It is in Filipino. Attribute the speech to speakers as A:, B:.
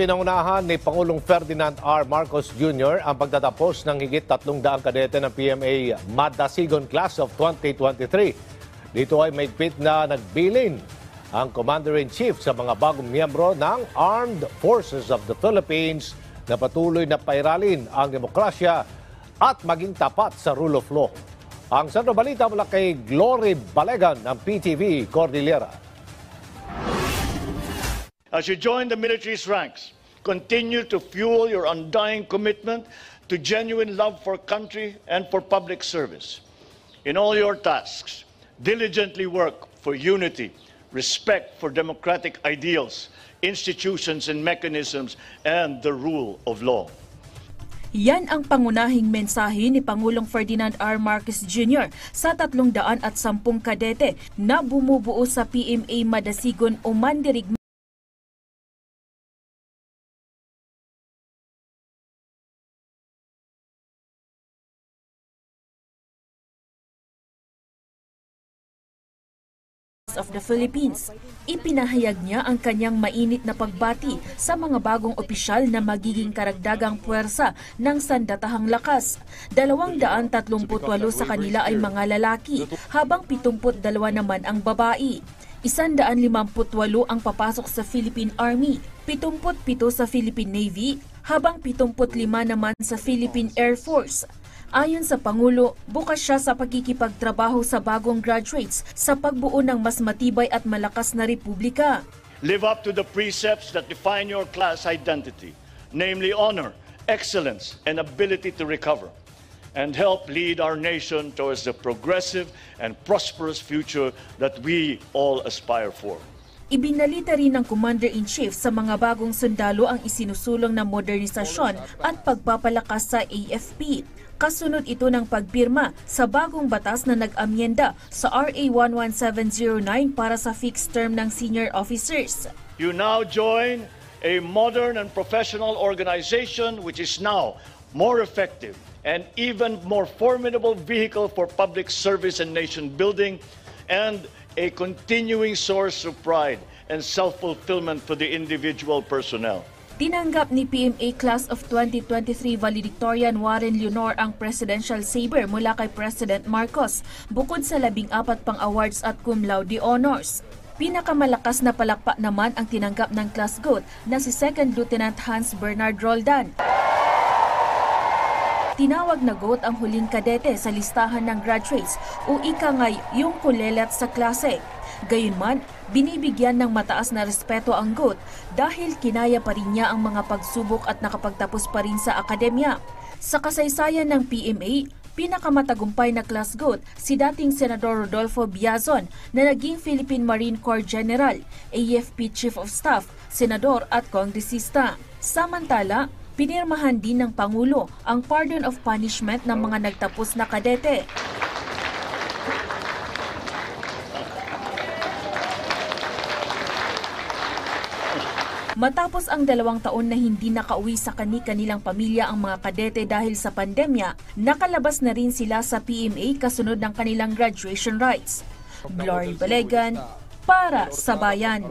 A: Pinangunahan ni Pangulong Ferdinand R. Marcos Jr. ang pagtatapos ng higit 300 kadete ng PMA Madasigon Class of 2023. Dito ay maigpit na nagbilin ang Commander-in-Chief sa mga bagong miyembro ng Armed Forces of the Philippines na patuloy na pairalin ang demokrasya at maging tapat sa rule of law. Ang Sandro Balita mula kay Glory Balegan ng PTV Cordillera.
B: As you join the military's ranks, continue to fuel your undying commitment to genuine love for country and for public service. In all your tasks, diligently work for unity, respect for democratic ideals, institutions and mechanisms, and the rule of law.
C: Yan ang pangunahing mensahe ni Pangulong Ferdinand R. Marcos Jr. sa 310 kadete na bumubuo sa PMA Madasigon o Mandirigma of the Philippines. Ipinahayag niya ang kanyang mainit na pagbati sa mga bagong opisyal na magiging karagdagang puwersa ng sandatahang lakas. 238 sa kanila ay mga lalaki, habang 72 naman ang babae. 158 ang papasok sa Philippine Army, 77 sa Philippine Navy, habang 75 naman sa Philippine Air Force. Ayon sa Pangulo, bukas siya sa pagkikipagtrabaho sa bagong graduates sa pagbuo ng mas matibay at malakas na republika.
B: Live up to the precepts that define your class identity, namely honor, excellence, and ability to recover, and help lead our nation towards the progressive and prosperous future that we all aspire for.
C: Ibinalita rin ng Commander-in-Chief sa mga bagong sundalo ang isinusulong na modernisasyon at pagpapalakas sa AFP. Kasunod ito ng pagpirma sa bagong batas na nag-amyenda sa RA 11709 para sa fixed term ng senior officers.
B: You now join a modern and professional organization which is now more effective and even more formidable vehicle for public service and nation building and a continuing source of pride and self-fulfillment for the individual personnel.
C: Tinanggap ni PMA Class of 2023 valedictorian Warren Leonor ang Presidential Saber mula kay President Marcos bukod sa labing apat pang awards at cum laude honors. Pinakamalakas na palakpak naman ang tinanggap ng class goat na si Second Lieutenant Hans Bernard Roldan. Tinawag na GOAT ang huling kadete sa listahan ng graduates o ikangay yung kulelat sa klase. Gayunman, binibigyan ng mataas na respeto ang GOAT dahil kinaya pa rin niya ang mga pagsubok at nakapagtapos pa rin sa akademya. Sa kasaysayan ng PMA, pinakamatagumpay na class GOAT si dating Senador Rodolfo Biazon na naging Philippine Marine Corps General, AFP Chief of Staff, Senador at Kongresista. Samantala, Pinirmahan din ng Pangulo ang pardon of punishment ng mga nagtapos na kadete. Matapos ang dalawang taon na hindi nakauwi sa kani-kanilang pamilya ang mga kadete dahil sa pandemya, nakalabas na rin sila sa PMA kasunod ng kanilang graduation rights. Glory Balegan, para sa bayan.